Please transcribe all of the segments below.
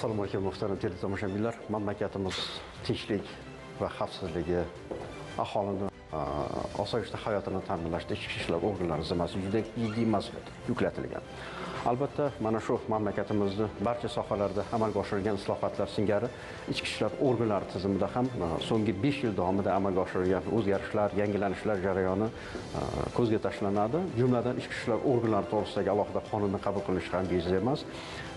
assalomu alaykum muhtaram teletomoshabinlar. Mamlakatimiz tinchlik va xavfsizligi aholini osoyishta hayotini ta'minlashda ichki ishlar organlari zimmasiga juda jiddiy mas'uliyat yuklatilgan. Albatta mana shu mamlakatimizni barcha sohalarda amalga oshirilgan islohotlar singari ichki ishlar organlari tizimida ham so'nggi besh yil davomida amalga oshirilgan o'zgarishlar yangilanishlar jarayoni ko'zga tashlanadi. Jumladan ichki ishlar organlari to'g'risidagi alohida qonunni qabul qilinishi ham bejiz emas.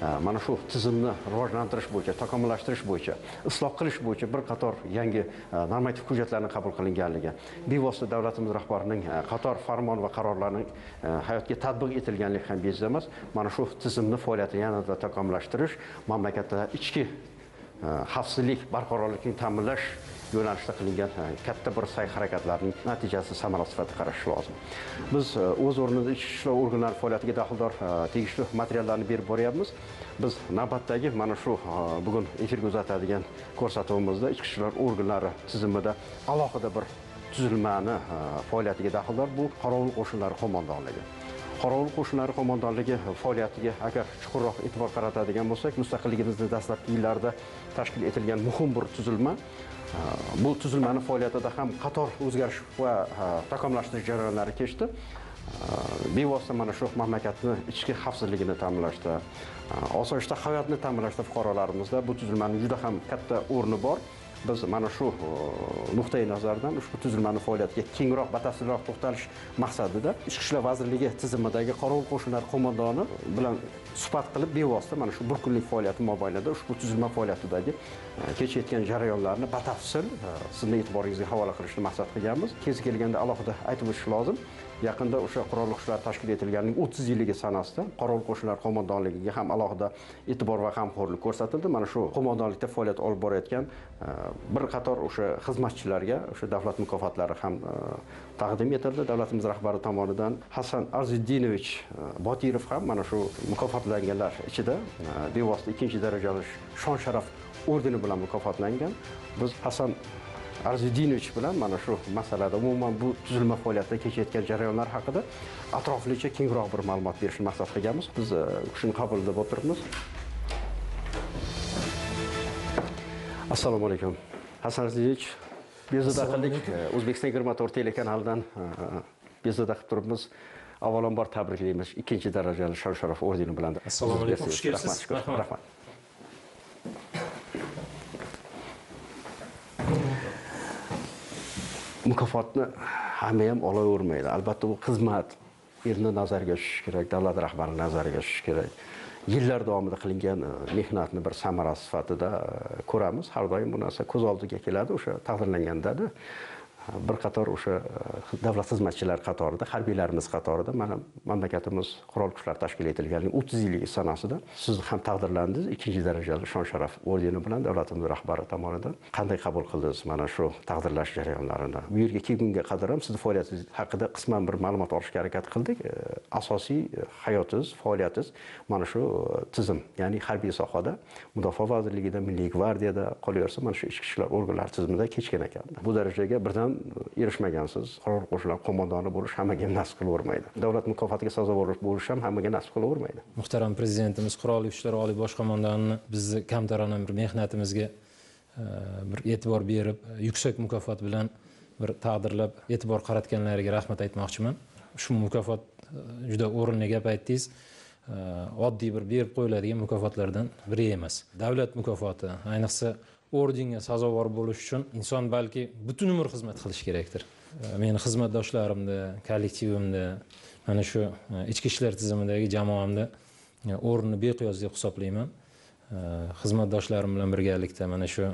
Э, mana shu tizimni rivojlantirish bo'yicha takomillashtirish bo'yicha isloh qilish bo'yicha bir qator yangi e, normativ hujjatlarni qabul qilinganligi bevosita davlatimiz rahbarining e, qator farmon va qarorlarning e, hayotga tatbiq etilganligi ham bejiz emas mana shu tizimni faoliyatini yanada takomillashtirish mamlakatda ichki Э, xavfsizlik barqarorlikni ta'minlash yo'nalishida qilingan e, katta bir sa'y harakatlarning natijasi samara sifatida qarash lozim. Biz e, o'z o'rnida ichki ishlar organlari faoliyatiga daxldor e, tegishli materiallarni berib boryapmiz. Biz navbatdagi mana shu bugun efirga uzatadigan ko'rsatuvimizda ichki ishlar organlari tizimida alohida bir tuzilmani faoliyatiga daxldor bu qorovul qo'shinlari qo'mondonligi qorovul qo'shinlari qo'mondonligi faoliyatiga agar chuqurroq e'tibor qaratadigan bo'lsak mustaqilligimizni dastlabki yillarida tashkil etilgan muhim bir tuzilma. Bu tuzilmani faoliyatida ham qator o'zgarish va takomillashtirish jarayonlari kechdi. Bevosita mana shu mamlakatni ichki xavfsizligini ta'minlashda osoyishta hayotni ta'minlashda fuqarolarimizda bu tuzilmani juda ham katta o'rni bor. Biz mana shu e, nuqtai nazardan ushbu tuzilmani faoliyatiga kengroq batafsilroq to'xtalish maqsadida ichki ishlar vazirligi tizimidagi qorovul qo'shinlari qo'mondoni bilan suhbat qilib bevosita mana shu bir kunlik faoliyati mobaynida ushbu tuzilma faoliyatidagi e, kechayotgan jarayonlarni batafsil e, sizni e'tiboringizga havola qilishni maqsad qilganmiz. Kezi kelganda alohida aytib o'tish lozim. Yaqinda o'sha qurolli kuchlar tashkil etilganining o'ttiz yilligi sanasida qorovul qo'shinlari qo'mondonligiga ham alohida e'tibor va g'amxo'rlik ko'rsatildi. Mana shu qo'mondonlikda faoliyat olib borayotgan e, bir qator o'sha xizmatchilarga o'sha davlat mukofotlari ham e, taqdim etildi. Davlatimiz rahbari tomonidan hasan arzidinovich e, botirov ham mana shu mukofotlanganlar ichida bevosita ikkinchi darajali shon sharaf ordeni bilan mukofotlangan. Biz hasan arzidinovich bilan mana shu masalada umuman bu tuzilma faoliyatida kechayotgan jarayonlar haqida atroflicha kengroq bir ma'lumot berishni maqsad qilganmiz. Biz e, kishini qabulida bo'lib turibmiz assalomu alaykum. Hasan arzidinovich bezovta qildik E, o'zbekiston yigirma to'rt telekanalidan e, bezovta qilib turibmiz. Avvalambor tabriklaymiz ikkinchi darajali shon sharaf ordeni bilan Assalomu alaykum, xush kelibsiz. rahmat. Rahmat. Mukofotni hamma ham olavermaydi. Albatta bu xizmat elni nazariga tushishi kerak davlat rahbari nazariga tushishi kerak. Yillar davomida qilingan e, mehnatni bir samarasi sifatida e, ko'ramiz. Har doim bu narsa ko'z oldiga keladi o'sha taqdirlangandada. Bir qator o'sha e, davlat xizmatchilari qatorida harbiylarimiz qatorida mana mamlakatimiz qurol kuchlari tashkil etilganining o'ttiz yilligi sanasida siz ham taqdirlandingiz. Ikkinchi darajali shon sharaf ordeni bilan davlatimiz rahbari tomonidan qanday qabul qildingiz mana shu taqdirlash jarayonlarini? Bu yerga kelgunga qadar ham sizni faoliyatingiz haqida qisman bir ma'lumot olishga harakat qildik. E, asosiy hayotingiz faoliyatingiz mana shu e, tizim ya'ni harbiy sohada mudofaa vazirligida milliy gvardiyada qolaversa mana shu ichki ishlar organlari tizimida kechgan ekan. Bu darajaga birdan erishmagansiz qurol qo'shinlar qo'mondoni bo'lish hammaga nasib qilavermaydi. Davlat mukofotiga sazovor bo'lish ham hammaga nasib qilavermaydi. Muhtaram prezidentimiz qurolli kuchlar oliy bosh qo'mondonini bizni kamtarona bir mehnatimizga e, bir e'tibor berib e, yuksak mukofot bilan bir taqdirlab e'tibor qaratganlariga rahmat aytmoqchiman. Shu mukofot e, juda o'rinli gap aytdingiz. Oddiy bir berib qo'yiladigan mukofotlardan biri emas. Davlat mukofoti ayniqsa ordenga sazovor bo'lish uchun inson balki butun umr xizmat qilishi kerakdir. E, meni xizmatdoshlarimda kollektivimda mana shu e, ichki ishlar tizimidagi jamoamda e, o'rnini beqiyos deb hisoblayman. Xizmatdoshlarim bilan birgalikda mana shu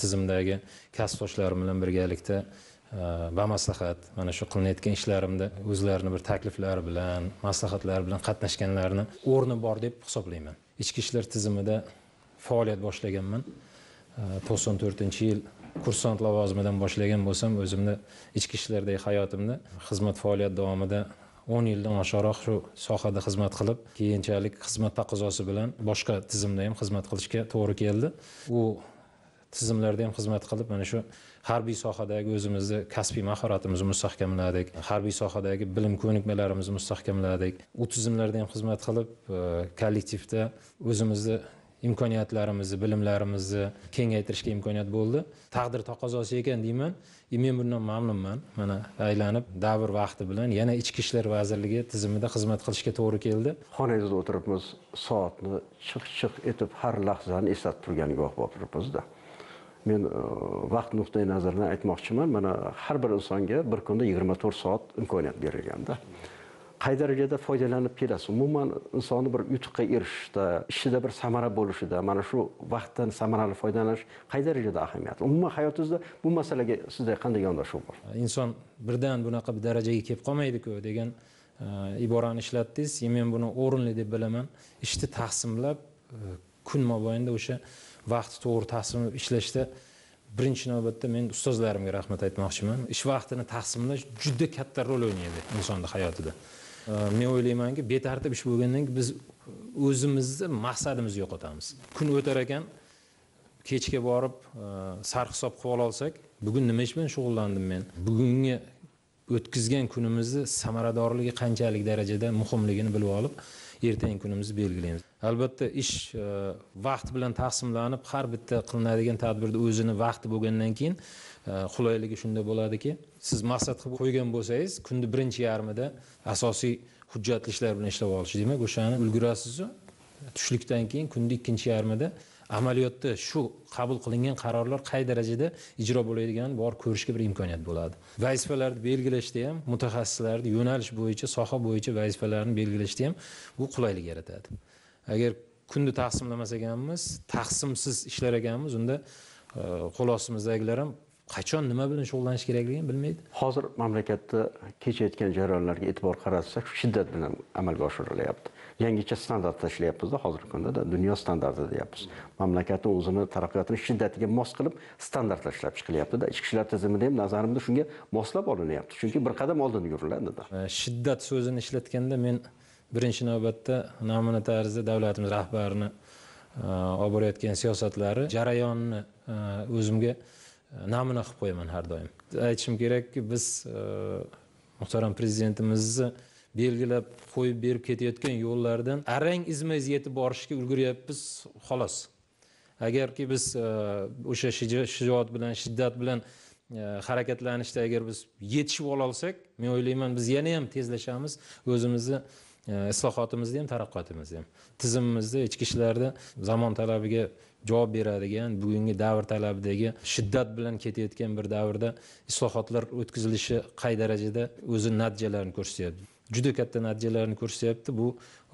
tizimdagi kasbdoshlarim bilan birgalikda bamaslahat mana shu qilinayotgan ishlarimda o'zlarini bir takliflari bilan maslahatlari bilan qatnashganlarini o'rni bor deb hisoblayman. Ichki ishlar tizimida faoliyat boshlaganman. To'qson to'rtinchi yil kursant lavozimidan boshlagan bo'lsam o'zimni ichki ishlardagi hayotimni xizmat faoliyati davomida o'n yildan oshiqroq shu sohada xizmat qilib keyinchalik xizmat taqozosi bilan boshqa tizimda ham xizmat qilishga to'g'ri keldi. U tizimlarda ham xizmat qilib mana shu harbiy sohadagi o'zimizni kasbiy mahoratimizni mustahkamladik harbiy sohadagi bilim ko'nikmalarimizni mustahkamladik. U tizimlarda ham xizmat qilib e, kollektivda o'zimizni imkoniyatlarimizni bilimlarimizni kengaytirishga imkoniyat bo'ldi. Taqdir taqozosi ekan deyman. И men bundan mamnunman. Mana aylanib davr vaqti bilan yana ichki ishlar vazirligi tizimida xizmat qilishga to'g'ri keldi. Xonangizda o'tiribmiz. Soatni chiq chiq etib har lahzani eslatib turganiga guvoh bo'lib turibmizda men e, vaqt nuqtai nazaridan aytmoqchiman. Mana har bir insonga bir kunda yigirma to'rt soat imkoniyat berilganda. Qay darajada foydalanib kelasiz? Umuman insonni bir yutuqqa erishishda ishida bir samara bo'lishida mana shu vaqtdan samarali foydalanish qay darajada ahamiyatli umuman hayotingizda bu masalaga sizda qanday yondashuv bor? Inson birdan bunaqa bir darajaga kelib qolmaydiku degan e, iborani ishlatdingiz men buni o'rinli deb bilaman. Ishni taqsimlab e, kun mobaynida o'sha vaqtni to'g'ri taqsimlab ishlashda birinchi navbatda men ustozlarimga rahmat aytmoqchiman. Ish vaqtini taqsimlash juda katta rol o'ynaydi insonni hayotida. Men o'ylaymanki betartib ish bo'lgandan keyin biz o'zimizni maqsadimizni yo'qotamiz. Kun o'tar ekan kechga borib sarhisob qilib olsak bugun nima ish bilan shug'ullandim men? Bugungi o'tkazgan kunimizni samaradorligi qanchalik darajada muhimligini bilib olib ertangi kunimizni belgilaymiz. Albatta ish e, vaqt bilan taqsimlanib har bitta qilinadigan tadbirni o'zini vaqti bo'lgandan keyin e, qulayligi shunda bo'ladiki siz maqsad qilib qo'ygan bo'lsangiz kunni birinchi yarmida asosiy hujjatli ishlar bilan ishlab olish demak o'shani ulgurasizu. Tushlikdan keyin kunni ikkinchi yarmida amaliyotda shu qabul qilingan qarorlar qay darajada ijro bo'ladiganini borib ko'rishga bir imkoniyat bo'ladi. Vazifalarni belgilashda ham mutaxassislarni yo'nalish bo'yicha soha bo'yicha vazifalarni belgilashda ham bu qulaylik yaratadi. Agar kunni taqsimlamas ekanmiz taqsimsiz ishlar ekanmiz unda e, qo'l ostimizdagilar ham qachon nima bilan shug'ullanish kerakligini bilmaydi. Hozir mamlakatda kechayotgan jarayonlarga e'tibor qaratsak shiddat bilan amalga oshirilyapti yangicha standartda ishlayapmizda hozirgi kunda dunyo standarti deyapmiz. Mamlakatni o'zini taraqqiyotini shiddatiga mos qilib standartlar ishlab chiqilyaptida. Ichki ishlar tizimida ham nazarimda shunga moslab olinyapti. Chunki bir qadam oldin yuriladida. E, shiddat so'zini ishlatganda men birinchi navbatda namuna tarzda davlatimiz rahbarini e, olib borayotgan siyosatlari jarayonni e, o'zimga namuna qilib qo'yaman har doim. Aytishim kerakki biz muhtaram prezidentimizni belgilab qo'yib berib ketayotgan yo'llardan arang izma iz yetib borishga ulguryapmiz xolos. Agarki biz e, o'sha shijoat bilan shiddat bilan e, harakatlanishda agar biz yetishib ololsak men o'ylayman biz yana ham tezlashamiz. O'zimizni e, islohotimizni ham taraqqiyotimizni ham. Tizimimizda ichki ishlarda zamon talabiga javob beradigan bugungi davr talabidagi shiddat bilan ketayotgan bir davrda islohotlar o'tkazilishi qay darajada o'zini natijalarini ko'rsatyapti juda katta natijalarni ko'rsatyapti. Bu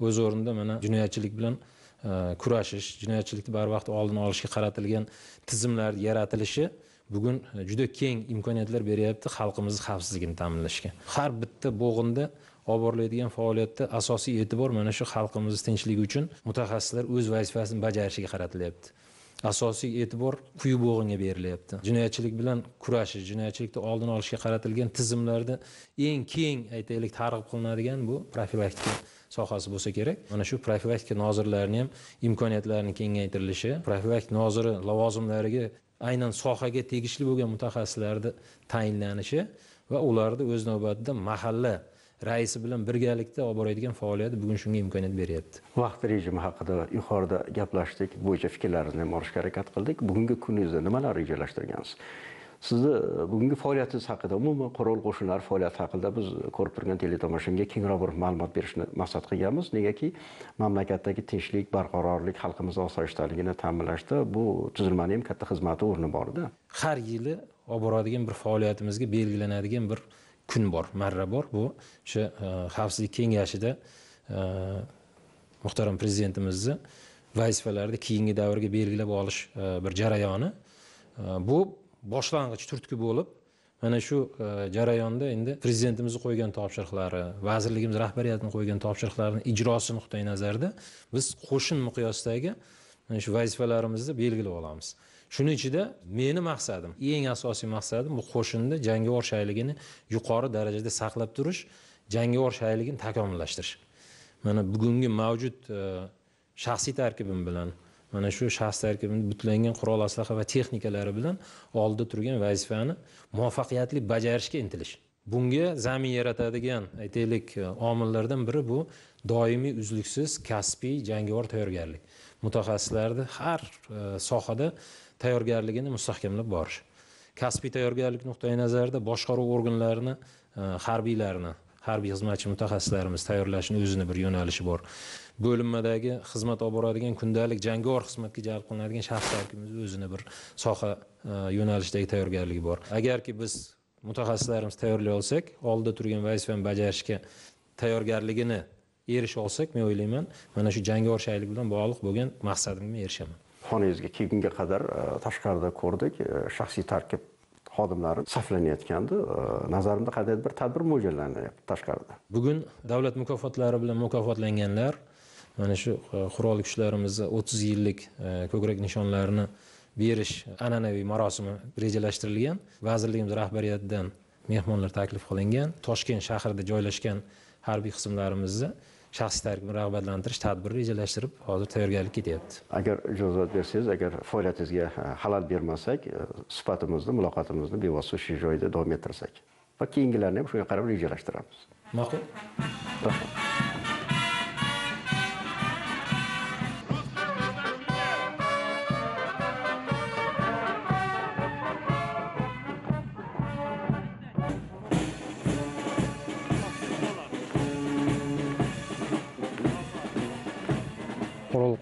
o'z o'rnida mana jinoyatchilik bilan e, kurashish jinoyatchilikni barvaqt oldini olishga qaratilgan tizimlar yaratilishi bugun juda keng imkoniyatlar beryapti xalqimizni xavfsizligini ta'minlashga. Har bitta bo'g'inda olib boriladigan faoliyatda asosiy e'tibor mana shu xalqimizni tinchligi uchun mutaxassislar o'z vazifasini bajarishiga qaratilyapti. Asosiy e'tibor quyi bo'g'inga berilyapti. Jinoyatchilik bilan kurashish jinoyatchilikni oldini olishga qaratilgan tizimlarda eng keng aytaylik targ'ib qilinadigan bu profilaktika sohasi bo'lsa kerak. Mana shu profilaktika nozirlarini ham imkoniyatlarini kengaytirilishi profilaktika noziri lavozimlariga aynan sohaga tegishli bo'lgan mutaxassislarni tayinlanishi va ularni o'z navbatida mahalla raisi bilan birgalikda olib boradigan faoliyat bugun shunga imkoniyat beryapti. Vaqt rejimi haqida yuqorida gaplashdik bo'yicha fikrlaringizni ham olishga harakat qildik. Bugungi kuningizda nimalar rejalashtirgansiz? Sizni bugungi faoliyatingiz haqida umuman qurol qo'shinlari faoliyati haqida biz ko'rib turgan teletomoshabinga kengroq bir ma'lumot berishni maqsad qilganmiz. Negaki mamlakatdagi tinchlik barqarorlik xalqimizni osoyishtaligini ta'minlashda bu tuzilmani ham katta xizmati o'rni borda har yili olib boradigan bir faoliyatimizga belgilanadigan bir kun bor marra bor. Bu o'sha e, xavfsizlik kengashida e, muhtaram prezidentimizni vazifalarni keyingi davrga belgilab olish e, bir jarayoni. Bu boshlang'ich turtki bo'lib mana shu jarayonda endi prezidentimizni qo'ygan topshiriqlari vazirligimiz rahbariyatini qo'ygan topshiriqlarini ijrosi nuqtai nazaridan biz qo'shin miqyosidagi mana shu vazifalarimizni belgilab olamiz. Shuni ichida meni maqsadim eng asosiy maqsadim bu qo'shinni jangovar shayligini yuqori darajada saqlab turish jangovar shayligini takomillashtirish. Mana bugungi mavjud e, shaxsiy tarkibim bilan mana shu shaxs tarkibini butlangan qurol aslaha va texnikalari bilan oldida turgan vazifani muvaffaqiyatli bajarishga intilish. Bunga zamin yaratadigan aytaylik e, omillardan biri bu doimiy uzluksiz kasbiy jangovar tayyorgarlik. Mutaxassislarni har e, sohada tayyorgarligini mustahkamlab borish. Kasbiy tayyorgarlik nuqtai nazaridan boshqaruv organlarini e, harbiylarni harbiy xizmatchi mutaxassislarimiz tayyorlashni o'zini bir yo'nalishi bor. Bo'linmadagi xizmat olib boradigan kundalik jangovar xizmatga jalb qilinadigan shaxs o'zini bir soha e, yo'nalishdagi yo'nalishidagi tayyorgarligi bor. Agarki biz mutaxassislarimiz tayyorlay olsak oldida turgan vazifani bajarishga tayyorgarligini erisha olsak men o'ylayman mana shu jangovar shaylik bilan bog'liq bo'lgan maqsadimga erishaman. Xonangizga kelgunga qadar e, tashqarida ko'rdik. E, shaxsiy tarkib xodimlari saflanayotgandi. E, nazarimda qandaydir bir tadbir mo'ljallanyapti tashqarida. Bugun davlat mukofotlari bilan mukofotlanganlar mana shu qurolli kuchlarimizni o'ttiz yillik ko'krak nishonlarini berish an'anaviy marosimi rejalashtirilgan. Vazirligimiz rahbariyatidan mehmonlar taklif qilingan. Toshkent shahrida joylashgan harbiy qismlarimizni shaxsiy tarkibni rag'batlantirish tadbiri rejalashtirib hozir tayyorgarlik ketyapti. Agar ijozat bersangiz agar faoliyatingizga e, xalal bermasak suhbatimizni muloqotimizni bevosita shu joyda davom ettirsak va keyingilarni ham shunga qarab rejalashtiramiz. Ma'qul. Rahmat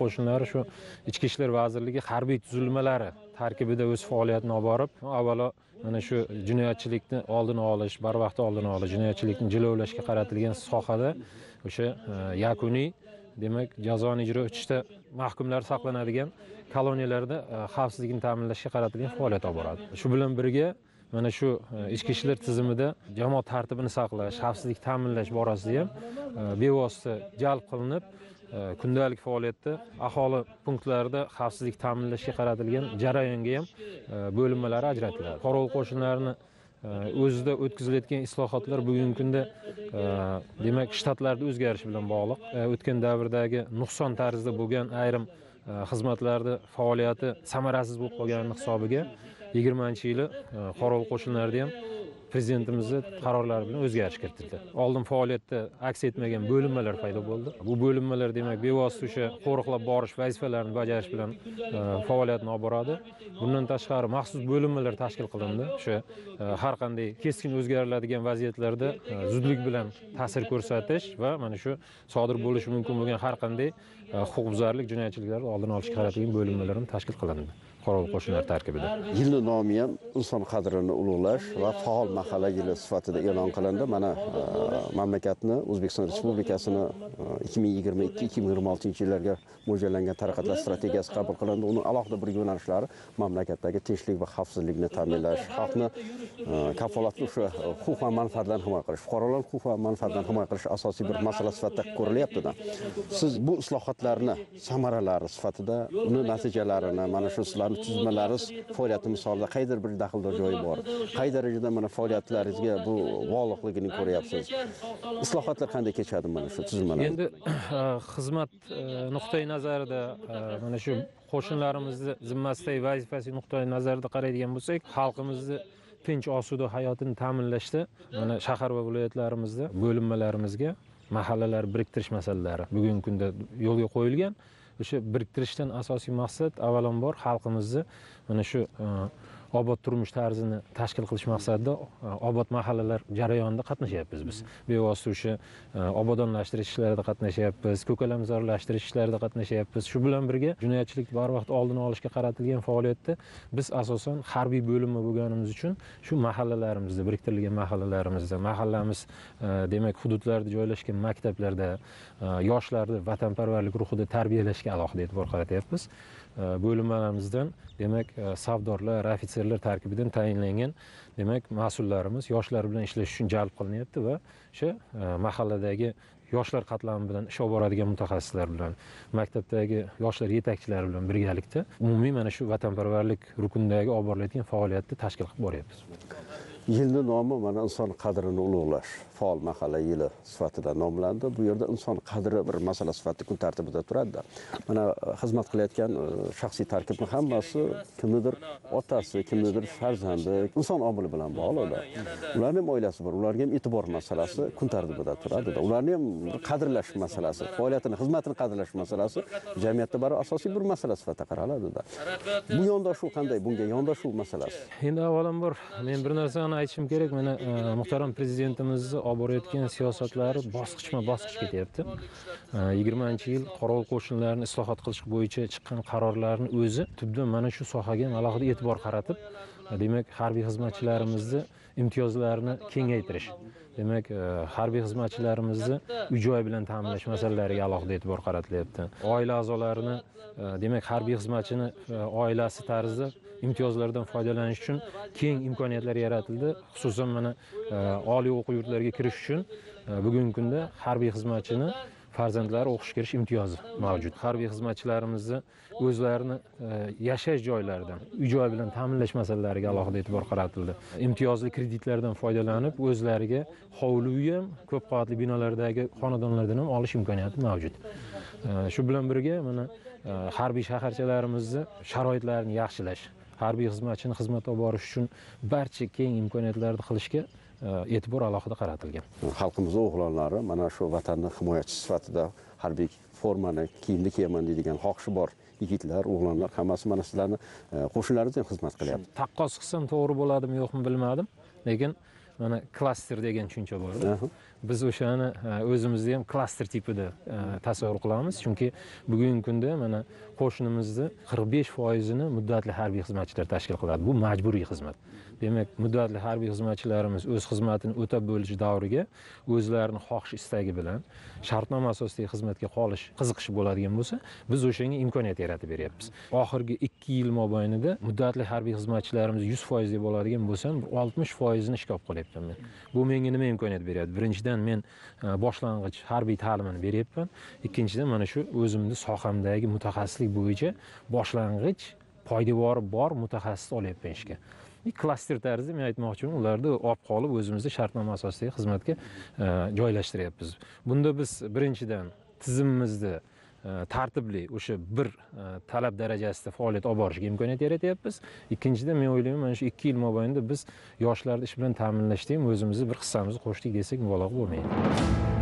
qo'shinlari shu ichki ishlar vazirligi harbiy tuzilmalari tarkibida o'z faoliyatini olib borib avvalo mana shu jinoyatchilikni oldini olish barvaqt oldini olish jinoyatchilikni jilovlashga qaratilgan sohada o'sha e, yakuniy demak jazoni ijro etishda mahkumlar saqlanadigan koloniyalarda e, xavfsizlikni ta'minlashga qaratilgan faoliyat olib boradi. Shu bilan birga mana shu e, ichki ishlar tizimida jamoat tartibini saqlash xavfsizlik ta'minlash borasida ham bevosita jalb qilinib kundalik faoliyatda aholi punktlarida xavfsizlik ta'minlashga qaratilgan jarayonga ham e, bo'linmalari ajratiladi. Qorovul qo'shinlarini e, o'zida o'tkazilayotgan islohotlar bugungi kunda e, demak shtatlarda o'zgarishi bilan bog'liq. O'tgan davrdagi nuqson tarzda bo'lgan ayrim xizmatlarni faoliyati samarasiz bo'lib qolgani hisobiga yigirmanchi yili qorovul qo'shinlarida ham prezidentimizni qarorlari bilan o'zgarish kiritildi. Oldin faoliyatda aks etmagan bo'linmalar paydo bo'ldi. Bu bo'linmalar demak bevosita o'sha qo'riqlab borish vazifalarini bajarish bilan e, faoliyatini olib boradi. Bundan tashqari maxsus bo'linmalar tashkil qilindi. O'sha e, har qanday keskin o'zgariladigan vaziyatlarda e, zudlik bilan ta'sir ko'rsatish va mana shu sodir bo'lishi mumkin bo'lgan har qanday huquqbuzarlik jinoyatchiliklarni oldini olishga qaratilgan bo'linmalar ham tashkil qilindi. Qorovul qo'shinlar tarkibida yilni nomi ham inson qadrini ulug'lash va faol mahalla yili sifatida e'lon qilindi. Mana e, mamlakatni o'zbekiston respublikasini e, ikki ming yigirma ikki ikki ming yigirma oltinchi yillarga mo'ljallangan taraqqiyot strategiyasi qabul qilindi. Uni alohida bir yo'nalishlari mamlakatdagi tinchlik va xavfsizlikni ta'minlash xalqni e, kafolatli o'sha huquq va manfaatlarni himoya qilish fuqarolar huquq va manfaatlarini himoya qilish asosiy bir masala sifatida ko'rilyaptida siz bu islohotlarni samaralari sifatida uni natijalarini mana shu sizlarni tuzilmalari faoliyati misolida qaydir bir daxldor joyi bor. Qay darajada mana faoliyatlaringizga bu bog'liqligini ko'ryapsiz? Islohotlar qanday kechadi mana shu tuzilmalar endi eh, xizmat eh, nuqtai nazarida eh, mana shu qo'shnilarimizni zimmasidagi vazifasi nuqtai nazarida qaraydigan bo'lsak xalqimizni tinch osuda hayotini ta'minlashda mana shahar va viloyatlarimizda bo'linmalarimizga mahallalar biriktirish masalalari bugungi kunda yo'lga qo'yilgan. O'sha biriktirishdan asosiy maqsad avvalambor xalqimizni mana shu e, obod turmush tarzini tashkil qilish maqsadida e, obod mahallalar jarayonida qatnashyapmiz biz. Bevosita o'sha e, obodonlashtirish ishlarida qatnashyapmiz ko'kalamzorlashtirish ishlarida qatnashyapmiz. Shu bilan birga jinoyatchilik barvaqt oldini olishga qaratilgan faoliyatda biz asosan harbiy bo'linma bo'lganimiz uchun shu mahallalarimizda biriktirilgan mahallalarimizda mahallamiz e, demak hududlarda joylashgan maktablarda yoshlarni vatanparvarlik ruhida tarbiyalashga alohida e'tibor qaratyapmiz E, bo'linmalarimizdan demak e, savdorlar ofitserlar tarkibidan tayinlangan demak mas'ullarimiz yoshlar bilan ishlash uchun jalb qilinyapti va o'sha e, mahalladagi yoshlar qatlami bilan ish olib boradigan mutaxassislar bilan maktabdagi yoshlar yetakchilari bilan birgalikda umumiy mana shu vatanparvarlik rukunidagi olib borilayotgan faoliyatni tashkil qilib boryapmiz. Yilni nomi mana inson qadrini ulug'lash. Faol mahalla yili sifatida nomlandi. Bu yerda inson qadri bir masala sifatida kun tartibida turadida. Mana e, xizmat qilayotgan e, shaxsiy tarkibni hammasi kimnidir otasi kimnidir farzandi inson omili bilan bog'liqda ularni ham oilasi bor ularga ham e'tibor masalasi kun tartibida turadida. Ularni ham qadrlash masalasi faoliyatini xizmatini qadrlash masalasi jamiyatda baribir asosiy bir masala sifatida qaraladida. Bu yondashuv qanday? Bunga yondashuv masalasi? Endi avvalambor men bir narsani aytishim kerak. Mana e, muhtaram prezidentimizni olib borayotgan siyosatlari bosqichma bosqich ketyapti. E, yigirmanchi yil qorovul qo'shinlarini islohot qilish bo'yicha chiqqan qarorlarni o'zi tubdan mana shu sohaga ham alohida e'tibor qaratib demak harbiy xizmatchilarimizni imtiyozlarini kengaytirish demak e, harbiy xizmatchilarimizni uy joy bilan ta'minlash masalalariga alohida e'tibor qaratilyapti. Oila a'zolarini e, demak harbiy xizmatchini e, oilasi tarzida imtiyozlardan foydalanish uchun keng imkoniyatlar yaratildi. Xususan mana e, oliy o'quv yurtlariga kirish uchun e, bugungi kunda harbiy xizmatchini farzandlari o'qishga kirish imtiyozi mavjud. Harbiy xizmatchilarimizni o'zlarini e, yashash joylaridan uy joy bilan ta'minlash masalalariga alohida e'tibor qaratildi. Imtiyozli kreditlardan foydalanib o'zlariga hovli uy ham ko'p qavatli binolardagi xonadonlardan ham olish imkoniyati mavjud. Shu bilan birga mana harbiy shaharchalarimizni sharoitlarini yaxshilash harbiy xizmatchini xizmatga olib borish uchun barcha keng imkoniyatlarni qilishga e, e'tibor alohida qaratilgan. Xalqimizni o'g'lonlari mana shu vatanni himoyachisi sifatida harbiy formani kiyimni kiyaman deydigan xohishi bor yigitlar o'g'lonlar hammasi mana sizlarni e, qo'shinlaringizda ham xizmat qilyapti. Taqqos qilsam to'g'ri bo'ladimi yo'qmi bilmadim. Lekin mana klaster degan tushuncha borda biz o'shani e, o'zimizni ham klaster tipida e, tasavvur qilamiz. Chunki bugungi kunda mana qo'shnimizni qirq besh foizini muddatli harbiy xizmatchilar tashkil qiladi. Bu majburiy xizmat demak muddatli harbiy xizmatchilarimiz o'z xizmatini o'tab bo'lish davriga o'zlarini xohish istagi bilan shartnoma asosidagi xizmatga qolish qiziqishi bo'ladigan bo'lsa biz o'shanga imkoniyat yaratib beryapmiz. Oxirgi ikki yil mobaynida muddatli harbiy xizmatchilarimiz yuz foiz deb oladigan bo'lsam oltmish foizini ishga olib qolyapman men. Bu menga nima imkoniyat beryapti? Birinchidan men e, boshlang'ich harbiy ta'limini beryapman. Ikkinchidan mana shu o'zimni sohamdagi mutaxassislik bo'yicha boshlang'ich poydevori bor mutaxassis olyapman ishga. Klaster tarzida men aytmoqchiman ularni olib qolib o'zimizni shartnoma asosidagi xizmatga e, joylashtiryapmiz. Bunda biz birinchidan tizimimizni e, tartibli o'sha bir e, talab darajasida faoliyat olib borishga imkoniyat yaratyapmiz. Ikkinchidan men o'ylayman mana shu ikki yil mobaynida biz yoshlarni ish bilan ta'minlashda ham o'zimizni bir hissamizni qo'shdik desak mubolag'a bo'lmaydi.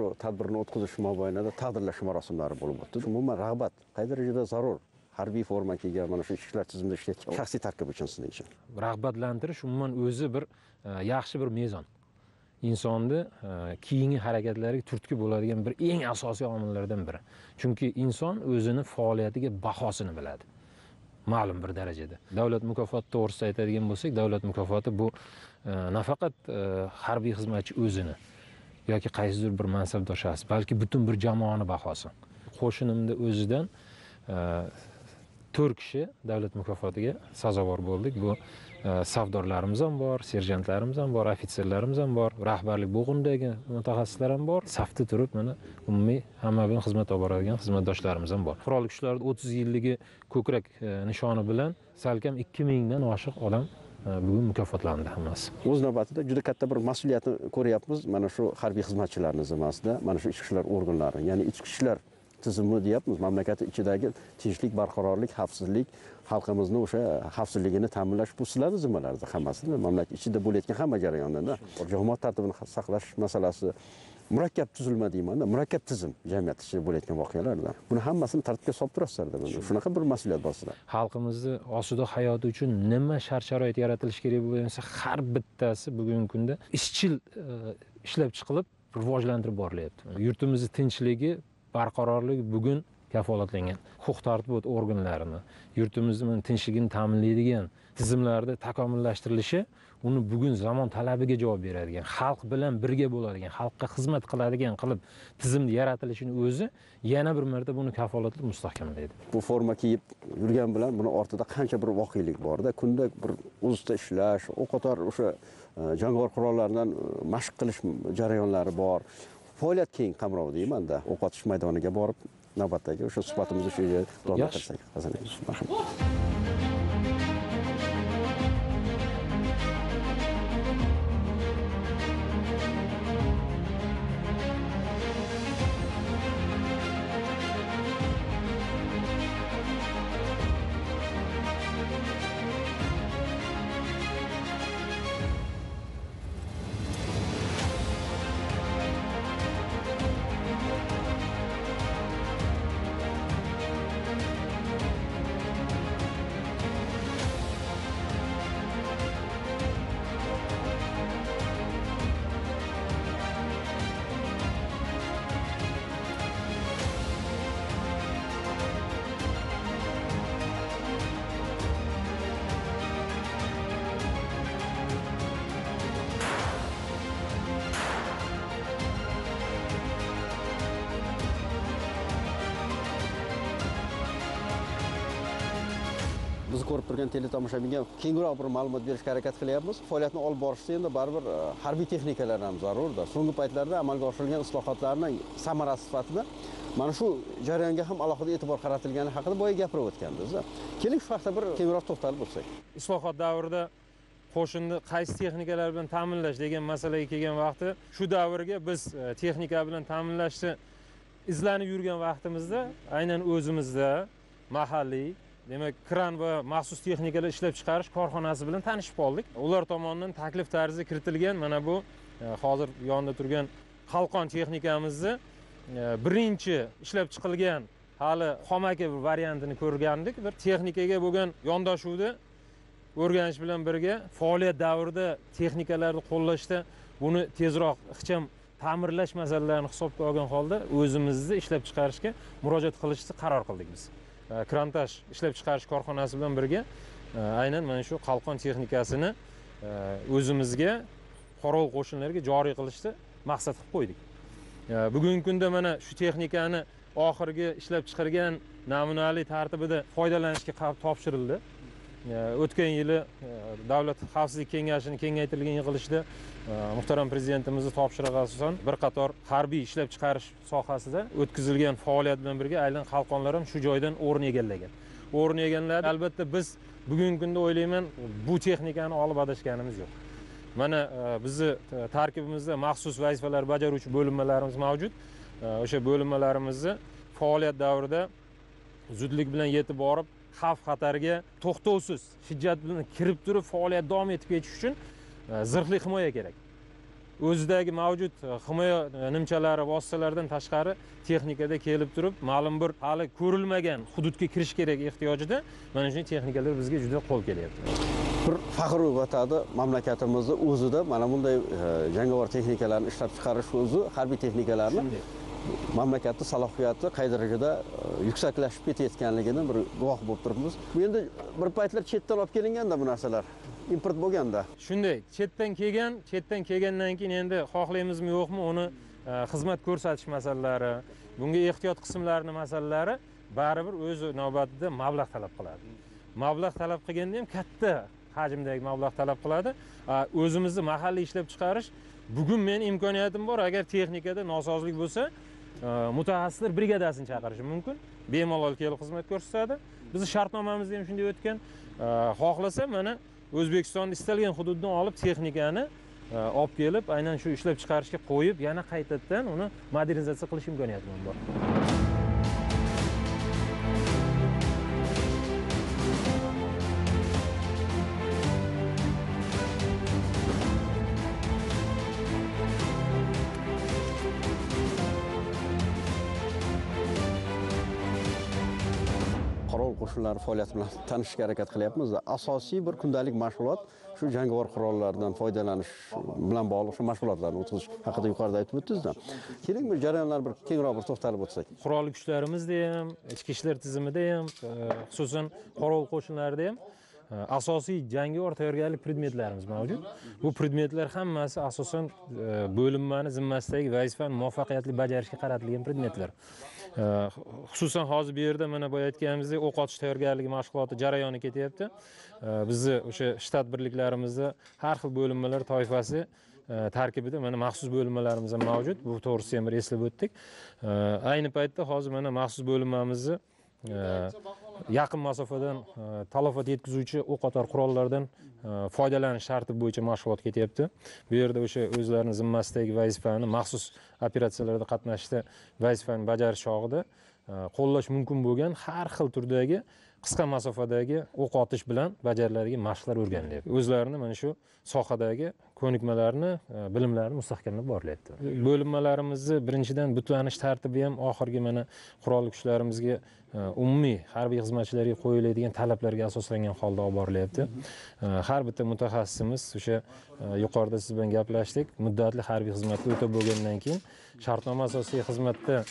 Shu tadbirni o'tkazish mobaynida taqdirlash marosimlari bo'lib o'tdi. Umuman rag'bat. Qay darajada zarur? Harbiy forma kiygan mana shu ishchilar tizimida ishlayotgan shaxsiy tarkib uchun sizningcha rag'batlantirish umuman o'zi bir e, yaxshi bir mezon. Insonni e, keyingi harakatlariga turtki bo'ladigan bir eng asosiy omillardan biri. Chunki inson o'zini faoliyatiga bahosini biladi. Ma'lum bir darajada. Davlat mukofoti to'g'risida aytadigan bo'lsak davlat mukofoti bu e, nafaqat harbiy xizmatchi o'zini yoki qaysidir bir mansabdoshasi balki butun bir jamoani bahosi qo'shinimni o'zidan e, to'rt kishi davlat mukofotiga sazovor bo'ldik. Bu e, savdorlarimiz ham bor serjantlarimiz ham bor ofitserlarimiz ham bor rahbarlik bo'g'indagi mutaxassislar ham bor. Safda turib mana umumiy hamma bilan xizmat olib boradigan xizmatdoshlarimiz ham bor. Qurolli kuchlarni o'ttiz yilligi ko'krak e, nishoni bilan salkam ikki mingdan oshiq odam bugun mukofotlandi hammasi. O'z navbatida juda katta bir mas'uliyatni ko'ryapmiz mana shu harbiy xizmatchilarni zimmasida mana shu ichki ishlar organlari ya'ni ichki ishlar tizimi deyapmiz mamlakat ichidagi tinchlik barqarorlik xavfsizlik xalqimizni o'sha xavfsizligini ta'minlash bu sizlarni zimmalarida hammasi mamlakat ichida bo'layotgan hamma jarayonlarda jamoat tartibini saqlash masalasi murakkab tuzilma deymanda murakkab tizim jamiyat ichida bo'layotgan voqealarda buni hammasini tartibga solib turasizlarda shunaqa bir mas'uliyat bor sizlar xalqimizni osuda hayoti uchun nima shart sharoit yaratilishi kerak bo'lsa har bittasi bugungi kunda izchil e, ishlab chiqilib rivojlantirib borilyapti. Yurtimizni tinchligi barqarorligi bugun kafolatlangan. Huquq tartibot organlarini yurtimizni tinchligini ta'minlaydigan tizimlarni takomillashtirilishi uni bugun zamon talabiga javob beradigan xalq bilan birga bo'ladigan xalqqa xizmat qiladigan qilib tizimni yaratilishini o'zi yana bir marta buni kafolatlab mustahkamlaydi. Bu forma kiyib yurgan bilan buni ortida qancha bir voqelik borda kunda bir o'zida ishlash o'qotar o'sha e, jangovar qurollardan e, mashq qilish jarayonlari bor. Faoliyat keng qamrov deymanda o'q otish maydoniga borib navbatdagi o'sha suhbatimizni shu yerda davom Yaxshi. ettirsak biz ko'rib turgan teletomoshabinga kengroq bir ma'lumot berishga harakat qilyapmiz. Faoliyatni olib borishda endi baribir e, harbiy texnikalar ham zarurda so'nggi paytlarda amalga oshirilgan islohotlarni samarasi sifatida mana shu jarayonga ham alohida e'tibor qaratilgani haqida boya gapirib o'tganmiz keling shu haqida bir kengroq to'xtalib o'tsak. Islohot davrida qo'shinni qaysi texnikalar bilan ta'minlash degan masalaga kelgan vaqti shu davrga biz e, texnika bilan ta'minlashni izlanib yurgan vaqtimizda aynan o'zimizda mahalliy demak kran va maxsus texnikalar ishlab chiqarish korxonasi bilan tanishib qoldik. Ular tomonidan taklif tarzida kiritilgan. Mana bu e, hozir yonida turgan qalqon texnikamizni e, birinchi ishlab chiqilgan hali xomaki bir variantini ko'rgandik. Bir texnikaga bo'lgan yondashuvni o'rganish bilan birga faoliyat davrida texnikalarni qo'llashda buni tezroq ixcham ta'mirlash masalalarini hisobga olgan holda o'zimizni ishlab chiqarishga murojaat qilishni qaror qildik biz. Э, krantaj ishlab chiqarish korxonasi bilan birga э, aynan mana shu qalqon texnikasini э, o'zimizga qorovul qo'shinlariga joriy qilishni maqsad qilib qo'ydik. Bugungi kunda mana shu texnikani oxirgi ishlab chiqargan namunali tartibida foydalanishga topshirildi. O'tgan yili davlat xavfsizlik kengashini kengaytirilgan yig'ilishida muhtaram prezidentimizni topshirig'i asosan bir qator harbiy ishlab chiqarish sohasida o'tkazilgan faoliyat bilan birga aylan qalqonlar ham shu joydan o'rin egallagan o'rin egalladi albatta biz bugungi kunda o'ylayman bu texnikani olib adashganimiz yo'q mana bizni tarkibimizda maxsus vazifalar bajaruvchi bo'linmalarimiz mavjud o'sha bo'linmalarimizni faoliyat davrida zudlik bilan yetib borib xavf xatarga to'xtovsiz. Shiddat bilan kirib turib faoliyat davom etib ketish uchun e, zirhli himoya kerak. O'zidagi mavjud e, himoya e, nimchalari vositalaridan tashqari texnikada kelib turib ma'lum bir hali ko'rilmagan hududga kirish kerak ehtiyojida mana shunday texnikalar bizga juda qo'l kelyapti. Bir faxr uyg'otadi mamlakatimizni o'zida mana bunday jangovar texnikalarni ishlab chiqarish o'zi harbiy texnikalarni mamlakatni salohiyati qay darajada e, yuksaklashib ketayotganligini bir guvoh bo'lib turibmiz. Bu endi bir paytlar chetdan olib kelinganda bu narsalar import bo'lganda. Shunday chetdan kelgan chetdan kelgandan keyin endi xohlaymizmi yo'qmi uni e, xizmat ko'rsatish masalalari bunga ehtiyot qismlarini masalalari baribir o'zi navbatida mablag' talab qiladi. Mablag' talab qilganda ham katta hajmdagi mablag' talab qiladi. O'zimizni mahalliy ishlab chiqarish bugun meni imkoniyatim bor agar texnikada nosozlik bo'lsa mutaxassislar brigadasini chaqirishi mumkin bemalol kelib xizmat ko'rsatadi bizni shartnomamizda ham shunday o'tgan xohlasa mana o'zbekistonni istalgan hududidan olib texnikani olib kelib aynan shu ishlab chiqarishga qo'yib yana qaytadan uni modernizatsiya qilish imkoniyati ham bor qo'shinlari faoliyati bilan tanishishga harakat qilyapmiz. Asosiy bir kundalik mashg'ulot shu jangovar qurollardan foydalanish bilan bog'liq shu mashg'ulotlarni o'tkazish haqida yuqorida aytib o'tdingizda. Keling bir jarayonlar bir kengroq bir to'xtalib o'tsak. Qurolli kuchlarimizda ham ichki ishlar tizimida ham e, xususan qorovul qo'shinlarida ham e, asosiy jangovar tayyorgarlik predmetlarimiz mavjud. Bu predmetlar hammasi asosan e, bo'linmani zimmasidagi vazifani muvaffaqiyatli bajarishga qaratilgan predmetlar. Xususan hozir bu yerda mana boya aytganimizdek o'q otish tayyorgarligi mashg'uloti jarayoni ketyapti bizni o'sha shtat birliklarimizda har xil bo'linmalar toifasi tarkibida mana maxsus bo'linmalarimiz ham mavjud bu to'g'risida ham bir eslab o'tdik ayni paytda hozir mana maxsus bo'linmamizni yaqin masofadan e, talafot yetkazuvchi o'q otar qurollardan e, foydalanish tartibi bo'yicha mashg'ulot ketyapti. Bu yerda o'sha o'zlarini zimmasidagi vazifani maxsus operatsiyalarda qatnashishda vazifani bajarish chog'ida e, qo'llash mumkin bo'lgan har xil turdagi qisqa masofadagi o'q otish bilan bajariladigan mashqlar o'rganilyapti. O'zlarini mana shu sohadagi ko'nikmalarini bilimlarini mustahkamlab borilyapti. Bo'linmalarimizni birinchidan butlanish tartibi ham oxirgi mana qurolli kuchlarimizga umumiy harbiy xizmatchilarga qo'yiladigan talablarga asoslangan holda olib borilyapti. Har bitta mutaxassisimiz o'sha yuqorida siz bilan gaplashdik. Muddatli harbiy xizmatni o'tab bo'lgandan keyin shartnoma asosida xizmatda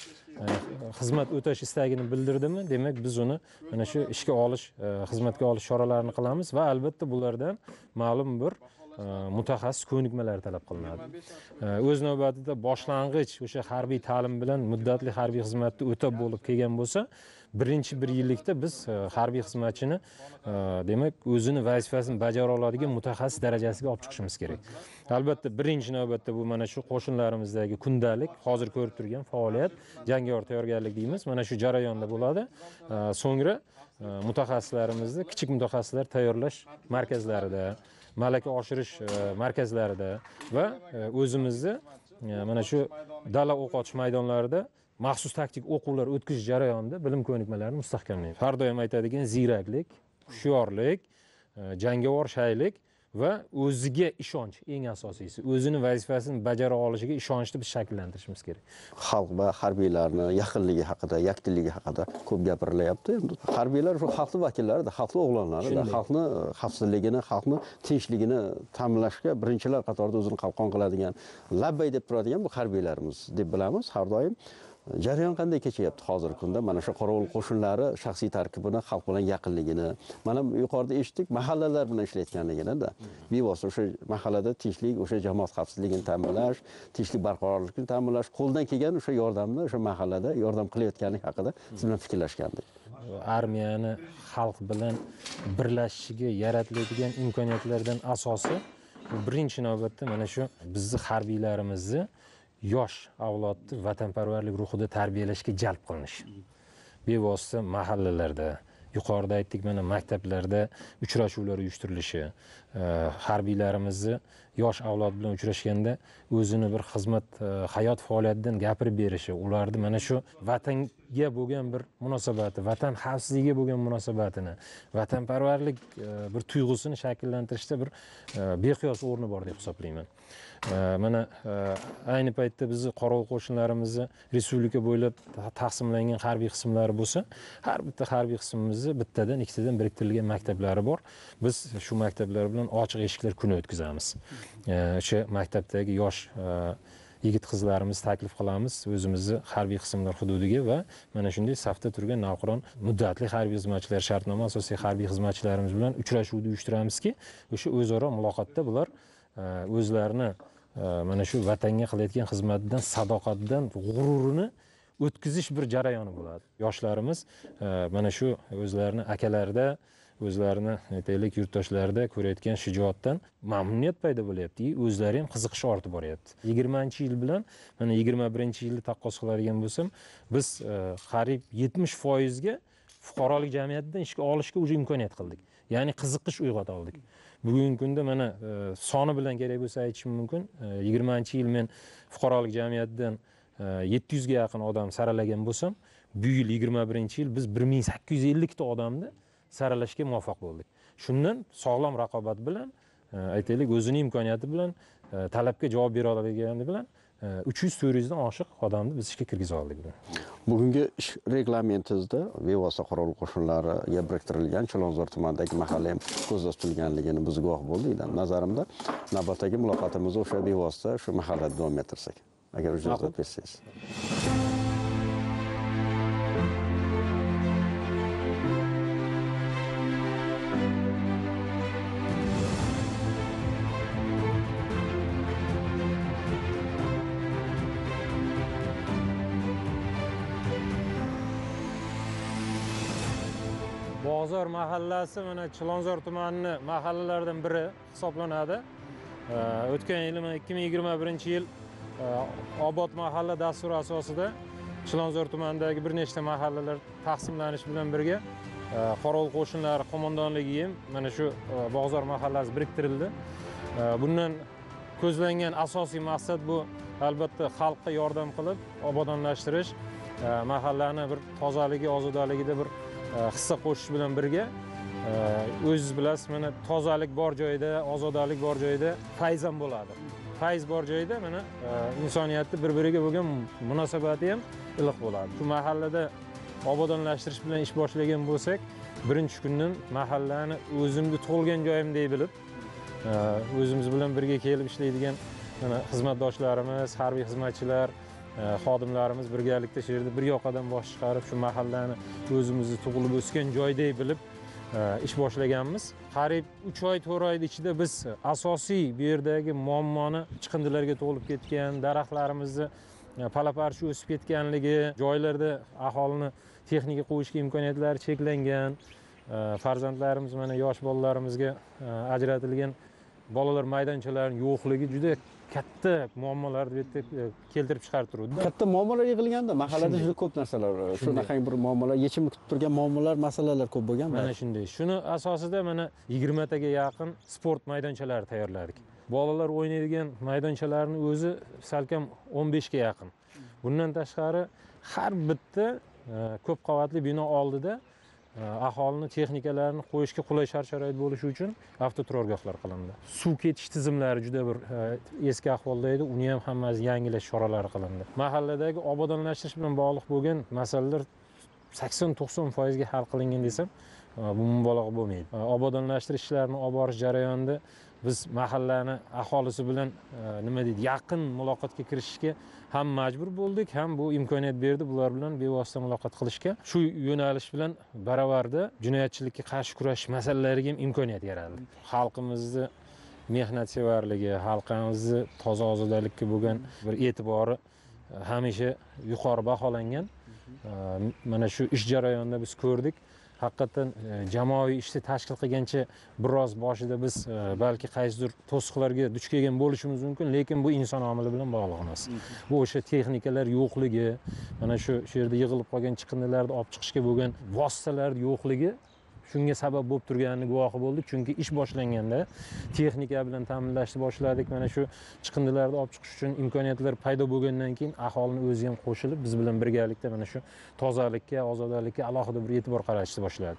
xizmat o'tash istagini bildirdimi? Demak biz uni mana shu ishga olish xizmatga olish choralarini qilamiz va albatta bulardan ma'lum bir mutaxassis ko'nikmalari talab qilinadi. O'z navbatida boshlang'ich o'sha harbiy ta'lim bilan muddatli harbiy xizmatni o'tab bo'lib kelgan bo'lsa birinchi bir yillikda biz e, harbiy xizmatchini e, demak o'zini vazifasini bajara oladigan mutaxassis darajasiga olib chiqishimiz kerak. Albatta birinchi navbatda bu mana shu qo'shinlarimizdagi kundalik hozir ko'rib turgan faoliyat jangovar tayyorgarlik deymiz mana shu jarayonda bo'ladi. E, so'ngra mutaxassislarimizni kichik mutaxassislar tayyorlash markazlarida malaka oshirish markazlarida va o'zimizni mana shu dala o'q otish maydonlarida maxsus taktik o'quvlar o'tkazish jarayonida bilim ko'nikmalarini mustahkamlaymiz har doim aytadigan ziyraklik hushyorlik e, jangovar shaylik va o'ziga ishonch eng asosiysi o'zini vazifasini bajara olishiga ishonchni biz shakllantirishimiz kerak. Xalq va harbiylarni yaqinligi haqida yakdilligi haqida ko'p gapirilyapti endi harbiylar shu xalqni vakillarida xalqni o'g'lonlarida xalqni xavfsizligini xalqni tinchligini ta'minlashga birinchilar qatorida o'zini qalqon qiladigan labbay deb turadigan bu harbiylarimiz deb bilamiz. Har doim jarayon qanday kechyapti hozirgi kunda? Mana shu qorovul qo'shinlari shaxsiy tarkibini xalq bilan yaqinligini mana yuqorida eshitdik mahallalar bilan ishlayotganliginida bevosita o'sha mahallada tinchlik o'sha jamoat xavfsizligini ta'minlash tinchlik barqarorlikni ta'minlash qo'ldan kelgan o'sha yordamni o'sha mahallada yordam qilayotganlik haqida siz bilan fikrlashgandik. Armiyani xalq bilan birlashishiga yaratiladigan imkoniyatlardan asosi birinchi navbatda mana shu bizni harbiylarimizni yosh avlodni vatanparvarlik ruhida tarbiyalashga jalb qilinish bevosita mahallalarda yuqorida aytdik mana maktablarda uchrashuvlar uyushtirilishi harbiylarimizni yosh avlod bilan uchrashganda o'zini bir xizmat e, hayot faoliyatidan gapirib berishi ularni mana shu vatanga bo'lgan bir munosabati vatan xavfsizligiga bo'lgan munosabatini vatanparvarlik e, bir tuyg'usini shakllantirishda bir e, beqiyos o'rni bor deb hisoblayman. Mana ayni paytda bizni qorovul qo'shinlarimizni respublika bo'ylab taqsimlangan harbiy qismlari bo'lsa har bitta harbiy qismimizni bittadan ikkitadan biriktirilgan maktablari bor. Biz shu maktablar bilan ochiq eshiklar kuni o'tkazamiz. O'sha maktabdagi yosh e, yigit qizlarimizni taklif qilamiz o'zimizni harbiy qismlar hududiga va mana shunday safda turgan navqiron muddatli harbiy xizmatchilar shartnoma asosiy harbiy xizmatchilarimiz bilan uchrashuvni uyushtiramizki o'sha o'zaro muloqotda bular e, o'zlarini e, mana shu vatanga qilayotgan xizmatidan sadoqatidan g'ururini o'tkazish bir jarayoni bo'ladi. Yoshlarimiz mana shu o'zlarini akalarida o'zlarini aytaylik yurtdoshlarida ko'rayotgan shijoatdan mamnuniyat paydo bo'lyapti. O'zlari ham qiziqish ortib boryapti. Yigirmanchi yil bilan mana yigirma birinchi yilni taqqos qiladigan bo'lsam biz e, qariyb yetmish foizga fuqarolik jamiyatidan ishga olishga уже imkoniyat qildik. Ya'ni qiziqish uyg'ota oldik. Bugungi kunda mana e, soni bilan kerak bo'lsa aytishim mumkin e, yigirmanchi yil men fuqarolik jamiyatidan yetti yuzga yaqin odam saralagan bo'lsam bu yil yigirma birinchi yil biz bir ming sakkiz yuz ellikta odamni saralashga muvaffaq bo'ldik. Shundan sog'lom raqobat bilan e, aytaylik o'zini imkoniyati bilan e, talabga javob bera oladigani bilan uch yuz to'rt yuzdan oshiq odamni biz ishga kirgiza oldik bugun bugungi ish reglamentingizda bevosita qurol qo'shinlariga biriktirilgan chilonzor tumanidagi mahalla ham ko'zda tutilganligini biz guvoh bo'ldik. Nazarimda navbatdagi muloqotimizni o'sha bevosita shu mahallada davom ettirsak agar ijozat bersangiz bog'zor mahallasi mana chilonzor tumanini mahallalaridan biri hisoblanadi. O'tgan yili mana ikki ming yigirma birinchi yil obod mahalla dasturi asosida chilonzor tumanidagi bir nechta mahallalar taqsimlanishi bilan birga qorovul qo'shinlari qo'mondonligi ham mana shu e, bog'zor mahallasi biriktirildi. Bundan ko'zlangan asosiy maqsad bu albatta xalqqa yordam qilib obodonlashtirish. Mahallani bir tozaligi ozudaligida bir Э, hissa qo'shish bilan birga. Э, O'zingiz bilasiz mana tozalik bor joyda ozodalik bor joyda fayz ham bo'ladi. Fayz bor joyda mana e, insoniyatni bir biriga bo'lgan munosabati ham iliq bo'ladi. Shu mahallada obodonlashtirish bilan ish boshlagan bo'lsak birinchi kundan mahallani o'zimni tug'ilgan joyimdek bilib e, o'zimiz bilan birga kelib ishlaydigan mana xizmatdoshlarimiz harbiy xizmatchilar xodimlarimiz birgalikda shu yerda bir yoqadan bosh chiqarib shu mahallani o'zimizni tug'ilib o'sgan joydek bilib e, ish boshlaganmiz. Qariyb uch oy to'rt oyni ichida biz asosiy bu yerdagi muammoni chiqindilarga to'lib ketgan daraxtlarimizni e, pala parcha o'sib ketganligi joylarda aholini texnika qo'yishga imkoniyatlari cheklangan e, farzandlarimiz mana yosh bolalarimizga ajratilgan bolalar maydonchalarining yo'qligi juda katta muammolarni bu yerda e, keltirib chiqarib turibdi katta muammolar yig'ilganda mahallada juda ko'p narsalar shunaqa bir muammolar yechimini kutib turgan muammolar masalalar ko'p bo'lgan mana shunday. Shuni asosida mana yigirmataga yaqin sport maydonchalari tayyorladik. Bolalar o'ynaydigan maydonchalarni o'zi salkam o'n beshga yaqin. Bundan tashqari har bitta e, ko'p qavatli bino oldida Э, aholini texnikalarini qo'yishga qulay shart sharoit bo'lishi uchun avtoturargohlar qilindi. Suv ketish tizimlari juda bir e, eski ahvolda edi. Uni ham hammasi yangilash choralari qilindi. Mahalladagi obodonlashtirish bilan bog'liq bo'lgan masalalar sakson to'qson foizga hal qilingan desam e, bu mubolag'a bo'lmaydi. E, obodonlashtirish ishlarini olib borish jarayonida biz mahallani aholisi bilan nima deydi yaqin muloqotga kirishishga ham majbur bo'ldik ham bu imkoniyat berdi bular bilan bevosita muloqot qilishga. Shu yo'nalish bilan baravarda jinoyatchilikka qarshi kurashish masalalariga ham imkoniyat yaraldi xalqimizni mehnatsevarligi xalqimizni toza ozodalikka bo'lgan bir e'tibori e, hamisha yuqori baholangan. E, mana shu ish jarayonida biz ko'rdik. Haqiqatdan e, jamoaviy ishni tashkil qilgancha biroz boshida biz e, balki qaysidir to'siqlarga duch kelgan bo'lishimiz mumkin lekin bu inson omili bilan bog'liq emas. Bu o'sha texnikalar yo'qligi mana shu shu yerda yig'ilib qolgan chiqindilarni olib chiqishga bo'lgan vositalar yo'qligi shunga sabab bo'lib turganini guvohi bo'ldik chunki ish boshlanganda texnika bilan ta'minlashni boshladik. Mana shu chiqindilarni olib chiqish uchun imkoniyatlar paydo bo'lgandan keyin aholini o'zi ham qo'shilib biz bilan birgalikda mana shu tozalikka ozodalikka alohida bir e'tibor qaratishni boshladi.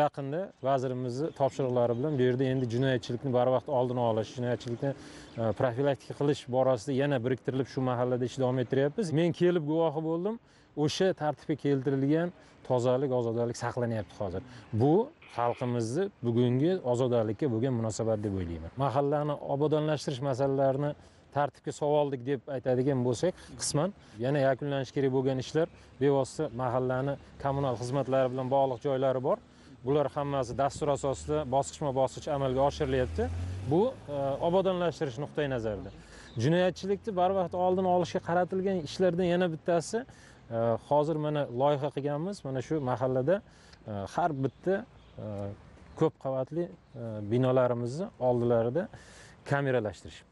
Yaqinda vazirimizni topshiriqlari bilan bu yerda endi jinoyatchilikni barvaqt oldini olish jinoyatchilikni e, profilaktika qilish borasida yana biriktirilib shu mahallada ish davom ettiryapmiz. Men kelib guvohi bo'ldim. O'sha tartibga keltirilgan tozalik ozodalik saqlanyapti hozir. Bu xalqimizni bugungi ozodalikka bo'lgan munosabat deb o'ylayman. Mahallani obodonlashtirish masalalarini tartibga soldik deb aytadigan bo'lsak qisman yana yakunlanishi kerak bo'lgan ishlar bevosita mahallani kommunal xizmatlari bilan bog'liq joylari bor. Bular hammasi dastur asosida bosqichma bosqich amalga oshirilyapti. Bu e, obodonlashtirish nuqtai nazaridan jinoyatchilikni barvaqt oldini olishga qaratilgan ishlardan yana bittasi hozir mana loyiha qilganmiz. Mana shu mahallada e, har bitta e, ko'p qavatli e, binolarimizni oldilarida kameralashtirish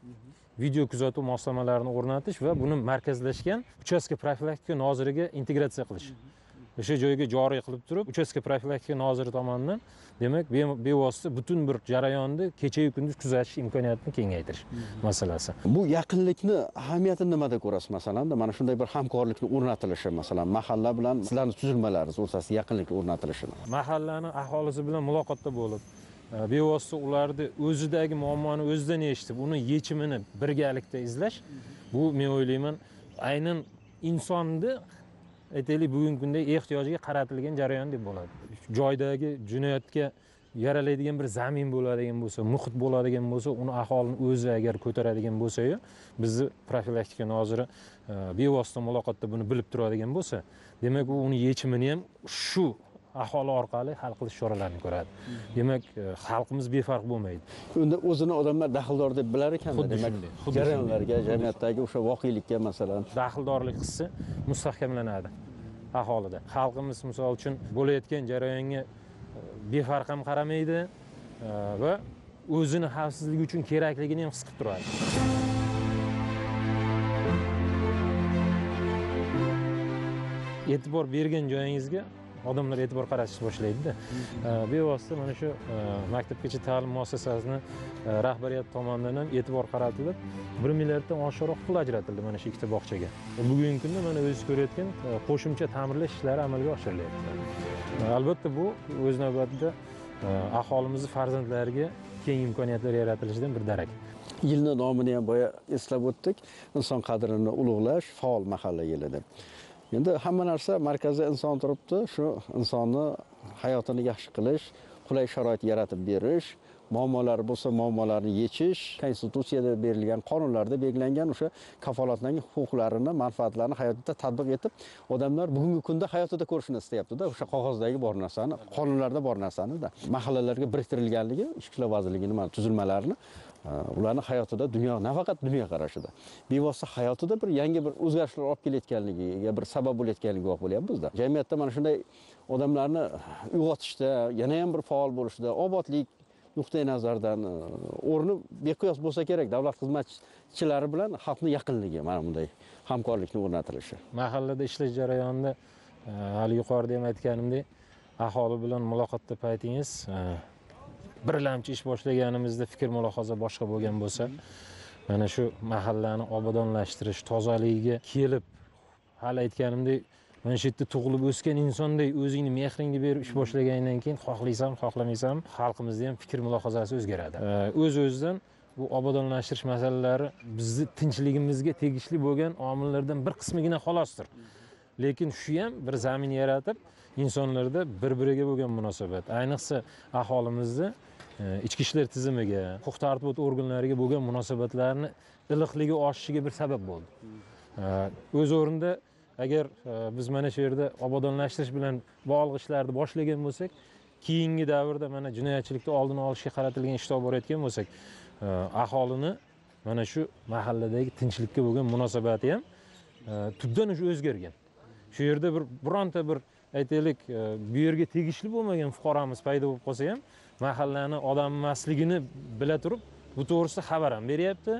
video kuzatuv moslamalarini o'rnatish va buni markazlashgan uchastka profilaktika noziriga integratsiya qilish o'sha joyga joriy qilib turib uchastka profilaktika noziri tomonidan demak be- bevosita butun bir jarayonni kechayu kunduz kuzatish imkoniyatini kengaytirish masalasi. Bu yaqinlikni ahamiyatini nimada ko'rasiz masalanda mana shunday bir hamkorlikni o'rnatilishi masalan mahalla bilan sizlarni tuzilmalaringiz o'rtasida yaqinlikni o'rnatilishini mahallani aholisi bilan muloqotda bo'lib e, bevosita ularni o'zidagi muammoni o'zidan eshitib uni yechimini birgalikda izlash bu men o'ylayman aynan insonni aytaylik bugungi kunda ehtiyojiga qaratilgan jarayon deb bo'ladi. Joydagi jinoyatga yaralaydigan bir zamin bo'ladigan bo'lsa muhit bo'ladigan bo'lsa uni aholini o'zi agar ko'taradigan bo'lsayu bizni profilaktika noziri e, bevosita muloqotda buni bilib turadigan bo'lsa demak u uni yechimini ham shu aholi orqali hal qilish choralarini ko'radi. Demak e, xalqimiz befarq bo'lmaydi. Unda o'zini odamlar daxldor deb bilar ekanda Xuddi demak shunday, jarayonlarga jamiyatdagi o'sha voqelikka masalan. Daxldorlik hissi mustahkamlanadi aholida. Xalqimiz misol uchun bo'layotgan jarayonga e, befarq ham qaramaydi e, va o'zini xavfsizligi uchun kerakligini ham his qilib turadi. E'tibor bergan joyingizga odamlar e'tibor qaratishni boshlaydida. E, bevosita mana shu e, maktabgacha ta'lim muassasasini e, rahbariyat tomonidan ham e'tibor qaratilib bir milliarddan oshiqroq pul ajratildi mana shu ikkita bog'chaga. Va bugungi kunda mana o'zingiz ko'rayotgan e, qo'shimcha ta'mirlash ishlari amalga oshirilyapti. E, albatta bu o'z navbatida e, aholimizni farzandlariga keng imkoniyatlar yaratilishidan bir darak. Yilni nomini ham boya eslab o'tdik. Inson qadrini ulug'lash faol mahalla yili deb endi hamma narsa markazda inson turibdi. Shu insonni hayotini yaxshi qilish qulay sharoit yaratib berish muammolari bo'lsa muammolarni yechish konstitutsiyada berilgan qonunlarda belgilangan o'sha kafolatlangan huquqlarini manfaatlarini hayotda tatbiq etib odamlar bugungi kunda hayotida ko'rishni istayaptida. O'sha qog'ozdagi bor narsani qonunlarda bor narsanida. Mahallalarga biriktirilganligi ichki ishlar vazirligini mana tuzilmalarini ularni hayotida dunyo nafaqat dunyoqarashida bevosita hayotida bir yangi bir o'zgarishlar olib kelayotganligiga bir sabab bo'layotganligiga guvoh bo'lyapmizda. Jamiyatda mana shunday odamlarni uyg'otishda yana ham bir faol bo'lishda obodlik nuqtai nazaridan e, o'rni beqiyos bo'lsa kerak davlat xizmatchilari bilan xalqni yaqinligi mana bunday hamkorlikni o'rnatilishi. Mahallada ishlash jarayonida e, hali yuqorida ham aytganimdek aholi bilan muloqotda paytingiz e, birlamchi ish boshlaganimizda fikr mulohaza boshqa bo'lgan bo'lsa mana shu mahallani obodonlashtirish tozaligiga kelib hali aytganimdek mana shu yerda tug'ilib o'sgan insonday o'zingni mehringni berib ish boshlagandan keyin xohlaysan xohlamaysan xalqimizda ham fikr mulohazasi o'zgaradi. O'z o'zidan bu obodonlashtirish masalalari bizni tinchligimizga tegishli bo'lgan omillardan bir qismigina xolosdir. Lekin shu ham bir zamin yaratib insonlarda bir biriga bo'lgan munosabat. Ayniqsa aholimizni ichki ishlar tizimiga huquq tartibot organlariga bo'lgan munosabatlarni iliqligi oshishiga bir sabab bo'ldi. O'z o'rnida agar e, biz mana shu yerda obodonlashtirish bilan bog'liq ishlarni boshlagan bo'lsak keyingi davrda mana jinoyatchilikni oldini olishga qaratilgan ishlar olib borayotgan bo'lsak e, aholini mana shu mahalladagi tinchlikka bo'lgan munosabati ham e, tubdan уже o'zgargan. Shu yerda bir bironta bir aytaylik bu yerga tegishli bo'lmagan fuqaromiz paydo bo'lib qolsa ham mahallani odam emasligini bila turib bu to'g'risida xabar ham beryapti.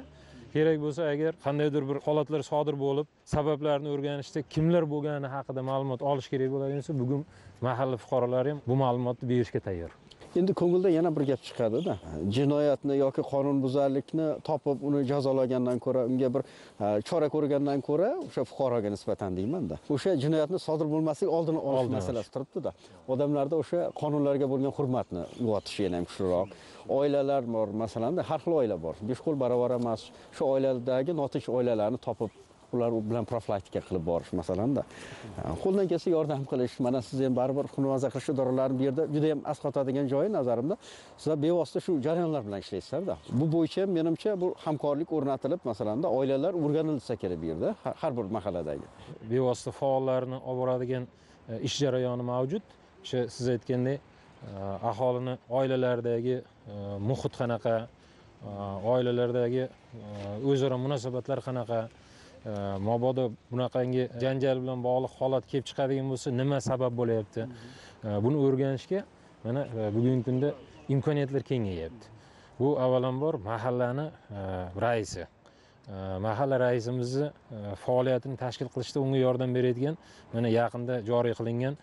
Kerak bo'lsa agar qandaydir bir holatlar sodir bo'lib sabablarini o'rganishda kimlar bo'lgani haqida ma'lumot olish kerak bo'ladigan bo'lsa bugun mahalla fuqarolari ham bu ma'lumotni berishga tayyor. Endi ko'ngilda yana bir gap chiqadida. Jinoyatni yoki qonunbuzarlikni topib uni jazolagandan ko'ra unga bir chora ko'rgandan ko'ra o'sha fuqaroga nisbatan deymanda. O'sha jinoyatni sodir bo'lmaslik oldini olish masalasi turibdida. Odamlarda o'sha qonunlarga bo'lgan hurmatni uyg'otish yana ham kuchliroq. Oilalar bor masalan har xil oila bor. Besh qo'l barobar emas shu oiladagi notinch oilalarni topib ular bilan profilaktika qilib borish masalanda. Qo'ldan kelsa yordam qilish. Mana siz ham baribir huquqni muhofaza qilish idoralari bu yerda juda yam asqotadigan joyi nazarimda. Sizlar bevosita shu jarayonlar bilan ishlaysizlarda bu. Bo'yicha menimcha bu hamkorlik o'rnatilib masalanda oilalar o'rganilsa kerak bu yerda har- bir mahalladagi. Bevosita faollarni olib boradigan e, ish jarayoni mavjud. O'sha siz aytgandek e, aholini oilalaridagi e, muhit qanaqa oilalardagi o'zaro munosabatlar qanaqa mabodo bunaqangi janjal bilan bog'liq holat kelib chiqadigan bo'lsa nima sabab bo'lyapti buni o'rganishga mana bugungi kunda imkoniyatlar kengayapti bu avvalambor mahallani raisi mahalla raisimizni faoliyatini tashkil qilishda unga yordam beradigan mana yaqinda joriy qilingan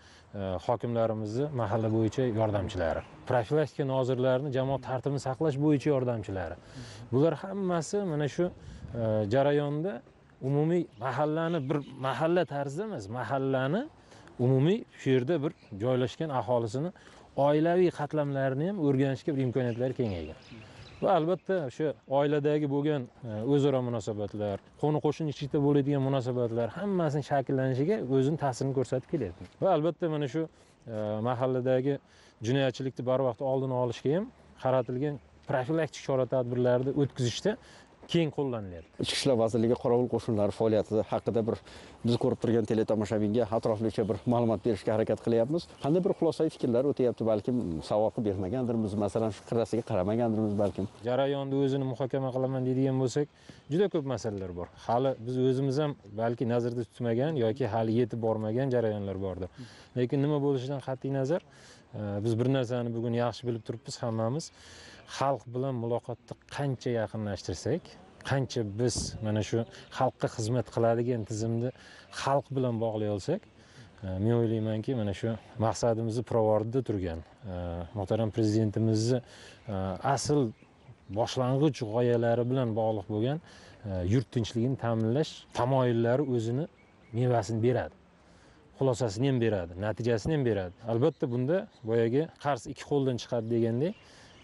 hokimlarimizni mahalla bo'yicha yordamchilari profilaktika nozirlarini jamoat tartibini saqlash bo'yicha yordamchilari bular hammasi mana shu jarayonda umumiy mahallani bir mahalla tarzida emas mahallani umumiy shu yerda bir joylashgan aholisini oilaviy qatlamlarini ham o'rganishga bir imkoniyatlari kengaygan. Va albatta o'sha oiladagi bo'lgan e, o'zaro munosabatlar qo'ni qo'shni ichida bo'ladigan munosabatlar hammasini shakllanishiga o'zini ta'sirini ko'rsatib kelyapti. Va albatta mana shu e, mahalladagi jinoyatchilikni barvaqt oldini olishga ham qaratilgan profilaktik chora tadbirlarni o'tkazishda keng qo'llanilyapti. Ichki ishlar vazirligi qorovul qo'shinlari faoliyati haqida bir biz ko'rib turgan teletomoshabinga atroflicha bir ma'lumot berishga harakat qilyapmiz. Qanday bir xulosaviy fikrlar o'tyapti balkim savol qilib bermagandirmiz masalan shu qirrasiga qaramagandirmiz balkim? Jarayonni o'zini muhokama qilaman deydigan bo'lsak juda ko'p masalalar bor. Hali biz o'zimiz ham balki nazarda tutmagan yoki hali yetib bormagan jarayonlar bordir. Lekin nima bo'lishidan qat'iy nazar e, biz bir narsani bugun yaxshi bilib turibmiz hammamiz xalq bilan muloqotni qancha yaqinlashtirsak qancha biz mana shu xalqqa xizmat qiladigan tizimni xalq bilan bog'lay olsak e, men o'ylaymanki mana shu maqsadimizni pirovardida turgan e, muhtaram prezidentimizni e, asl boshlang'ich g'oyalari bilan bog'liq bo'lgan yurt tinchligini ta'minlash tamoyillari o'zini mevasini beradi. Xulosasini ham beradi natijasini ham beradi. Albatta bunda boyagi qars ikki qo'ldan chiqadi degandek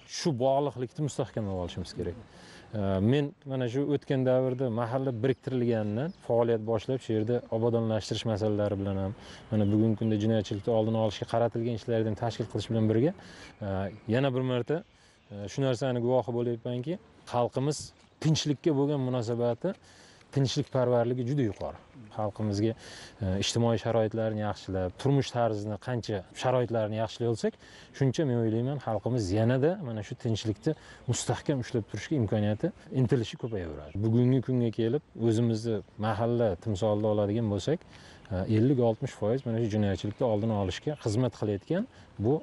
shu bog'liqlikni mustahkamlab olishimiz kerak. Men mana shu o'tgan davrda mahalla biriktirilganidan faoliyat boshlab shu yerda obodonlashtirish masalalari bilan ham mana bugungi kunda jinoyatchilikni oldini olishga qaratilgan ishlarni ham tashkil qilish bilan birga yana bir marta shu narsani guvohi bo'lyapmanki xalqimiz tinchlikka bo'lgan munosabati tinchlikparvarligi juda yuqori. Xalqimizga e, ijtimoiy sharoitlarni yaxshilab turmush tarzini qancha sharoitlarini yaxshilay olsak shuncha men o'ylayman xalqimiz yanada mana shu tinchlikni mustahkam ushlab turishga imkoniyati intilishi ko'payaveradi bugungi kunga kelib o'zimizni mahalla timsolida oladigan bo'lsak e, ellik oltmish foiz mana shu jinoyatchilikni oldini olishga xizmat qilayotgan bu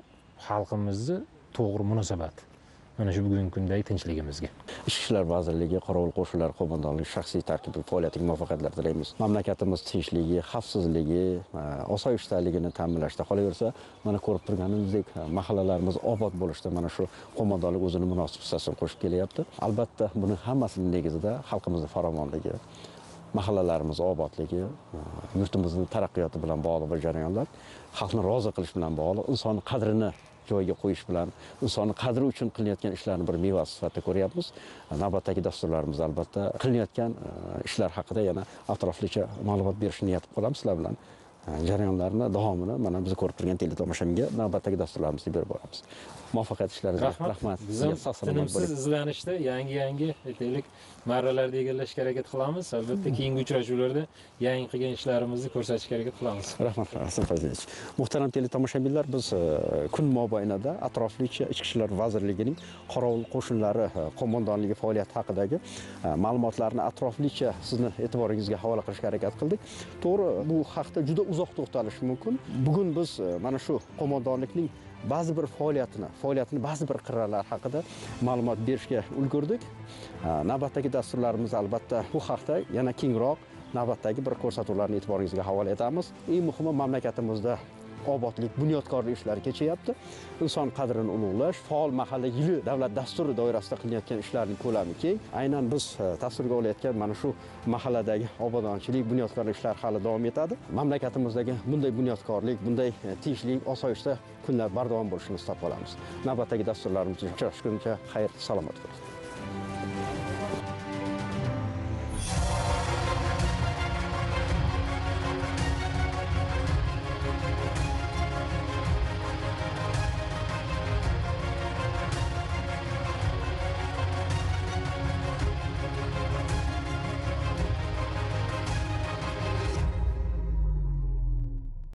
xalqimizni to'g'ri munosabati mana shu bugungi kundagi tinchligimizga. Ichki ishlar vazirligi qorovul qo'shinlari qo'mondonligi shaxsiy tarkibi faoliyatiga muvaffaqiyatlar tilaymiz. Mamlakatimiz tinchligi xavfsizligi e, osoyishtaligini ta'minlashda qolaversa mana ko'rib turganimizdek e, mahallalarimiz obod bo'lishda mana shu qo'mondonlik o'zini munosib hissasini qo'shib kelyapti. Albatta buni hammasini negizida xalqimizni farovonligi mahallalarimiz obodligi e, yurtimizni taraqqiyoti bilan bog'liq bir jarayonlar xalqni rozi qilish bilan bog'liq inson qadrini joyiga qo'yish bilan insonni qadri uchun qilinayotgan ishlarni bir mevasi sifatida ko'ryapmiz. Navbatdagi dasturlarimiz albatta qilinayotgan e, ishlar haqida yana atroflicha ma'lumot berishni niyat qilib qolamiz sizlar bilan. E, jarayonlarni davomini mana biz ko'rib turgan teletomoshabinga navbatdagi dasturlarimizda berib boramiz. Muvaffaqiyat ishlaringizga rahmat. Rahmat. Biz Sizga ham sog' salomat bo'ling. tinimsiz izlanishda yangi yangi aytaylik marralarda egallashga harakat qilamiz. Albatta keyingi uchrashuvlarda yangi qilgan ishlarimizni ko'rsatishga harakat qilamiz. Rahmat rasul fazlinovich muhtaram teletomoshabinlar biz e, kun mobaynida atroflicha ichki ishlar vazirligining qorovul qo'shinlari e, qo'mondonligi faoliyati haqidagi e, ma'lumotlarni atroflicha sizni e'tiboringizga havola qilishga harakat qildik. To'g'ri bu haqda juda uzoq to'xtalish mumkin. Bugun biz mana shu qo'mondonlikning ba'zi bir faoliyatini faoliyatini ba'zi bir qirralari haqida ma'lumot berishga ulgurdik. Navbatdagi dasturlarimiz albatta bu haqda yana kengroq navbatdagi bir ko'rsatuvlarni e'tiboringizga havola etamiz. Eng muhimi mamlakatimizda obodlik bunyodkorlik ishlari kechyapti inson qadrini ulug'lash faol mahalla yili davlat dasturi doirasida qilinayotgan ishlarning ko'lami keng aynan biz e, tasvirga olayotgan mana shu mahalladagi obodonchilik bunyodkorlik ishlari hali davom etadi. Mamlakatimizdagi bunday bunyodkorlik bunday e, tinchlik osoyishta kunlar bardavom bo'lishini istab qolamiz. Navbatdagi dasturlarimizda uchrashguncha xayr salomat bo'ling